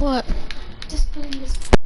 What? Just putting this.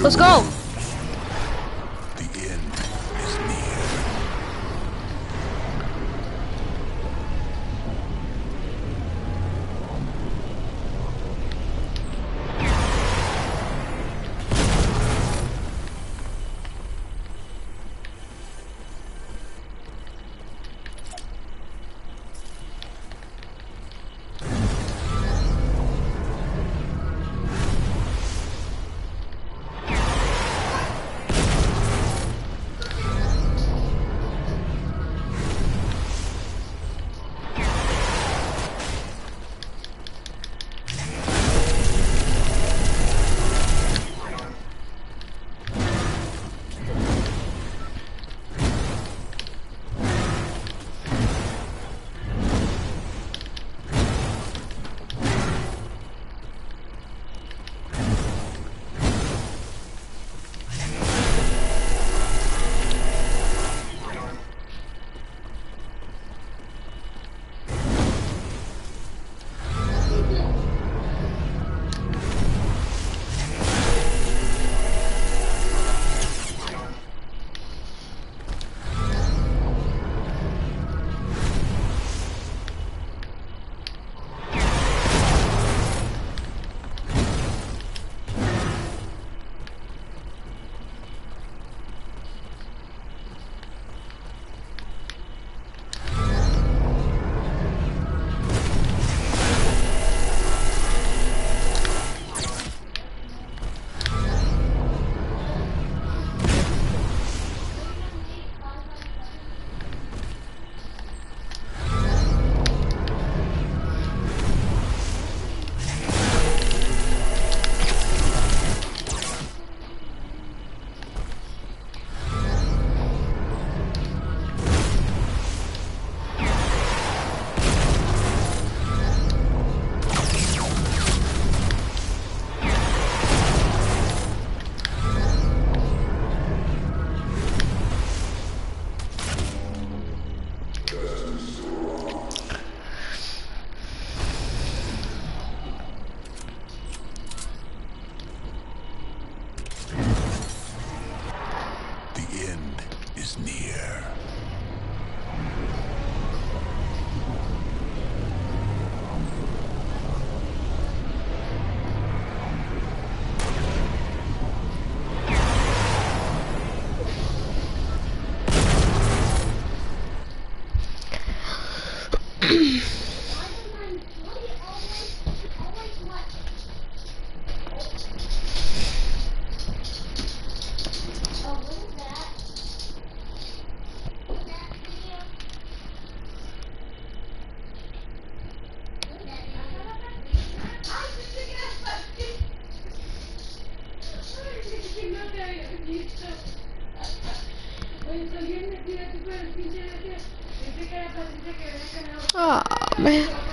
Let's go. Man.